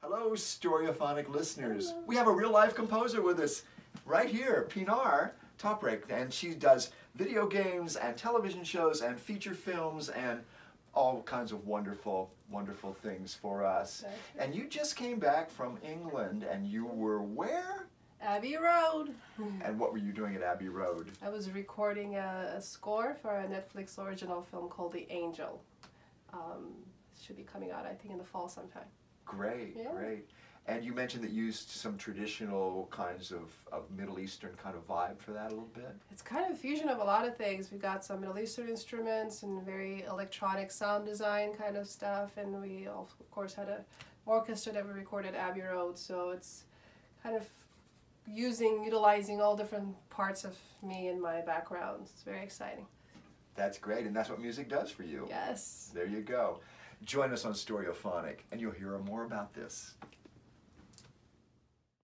Hello, Storyophonic listeners. We have a real life composer with us right here, Pinar Toprak, and she does video games and television shows and feature films and all kinds of wonderful, wonderful things for us. And you just came back from England and you were where? Abbey Road. And what were you doing at Abbey Road? I was recording a, a score for a Netflix original film called The Angel. Um, should be coming out, I think, in the fall sometime. Great, Yeah. great. And you mentioned that you used some traditional kinds of, of Middle Eastern kind of vibe for that a little bit. It's kind of a fusion of a lot of things. We've got some Middle Eastern instruments and very electronic sound design kind of stuff, and we of course had a orchestra that we recorded at Abbey Road. So it's kind of using, utilizing all different parts of me and my background. It's very exciting. That's great, and that's what music does for you. Yes. There you go. Join us on Storyophonic, and you'll hear more about this.